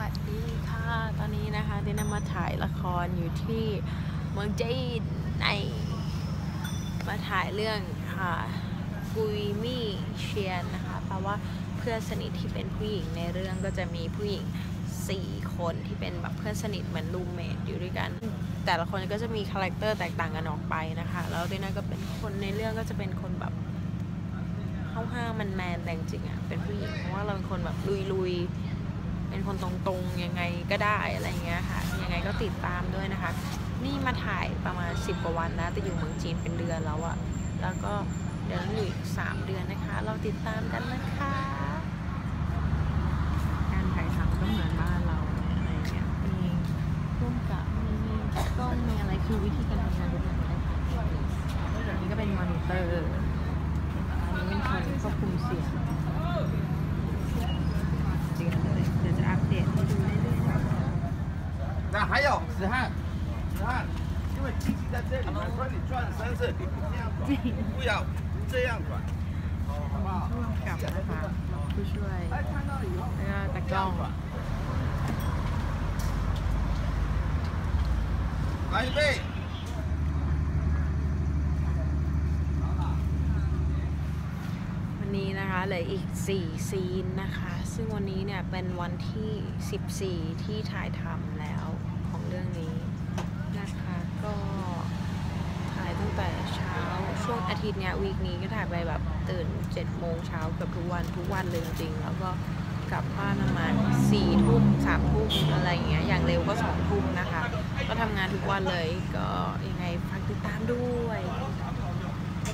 สวัสดีค่ะ ตอนนี้นะคะตินามาถ่ายละครอยู่ที่เมืองจีนในมาถ่ายเรื่องค่ะกุยมี่เฉียนนะคะแปลว่าเพื่อนสนิทที่เป็นผู้หญิงในเรื่องก็จะมีผู้หญิง 4 คนที่เป็นแบบเพื่อนสนิทเหมือนรูมเมทอยู่ด้วยกัน แต่ละคนก็จะมีคาแรคเตอร์แตกต่างกันออกไปนะคะ แล้วตินาก็เป็นคนในเรื่องก็จะเป็นคนแบบห้าวๆมันแมนแต่จริงอะเป็นผู้หญิงเพราะว่าเราเป็นคนแบบลุยๆ เป็นคนตรงๆยังไงก็ได้อะไรเงี้ยค่ะยังไงก็ติดตามด้วยนะคะ นี่มาถ่ายประมาณ 10 กว่าวันนะแต่อยู่เมืองจีนเป็นเดือนแล้วอะแล้วก็เดี๋ยวอยู่อีก 3 เดือนนะคะ เราติดตามกันนะคะการถ่ายทำก็เหมือนบ้านเราอะไรเงี้ยมีร่วมกับมีกล้องมีอะไรคือวิธีการทำงานเป็นแบบนี้ค่ะอันนี้ก็เป็นมอนิเตอร์อันนี้เป็นคนควบคุมเสียงเดี๋ยวเดี๋ยวจะอัปเดตให้ดูเรื่อยๆนะคะ那还有子翰，子翰，因为机器在这里面，所以你转三次，你不这样转，不要这样转，好不好？ ร่วมกับนะคะผู้ช่วย 哎，看到了以后， แล้วก็ตากล้อง 来预备。 วันนี้นะคะเหลืออีก 4 ซีนนะคะ ซึ่งวันนี้เนี่ยเป็นวันที่ 14 ที่ถ่ายทำแล้ว อาทิตย์เนี้ยวีคนี้ก็ถ่ายไปแบบตื่น7โมงเช้ากับทุกวันทุกวันเลยจริงๆแล้วก็กลับบ้านประมาณสี่ทุ่มสามทุ่มอะไรอย่างเงี้ยอย่างเร็วก็สองทุ่มนะคะ ก็ทำงานทุกวันเลยก็ยังไงฝากติดตามด้วย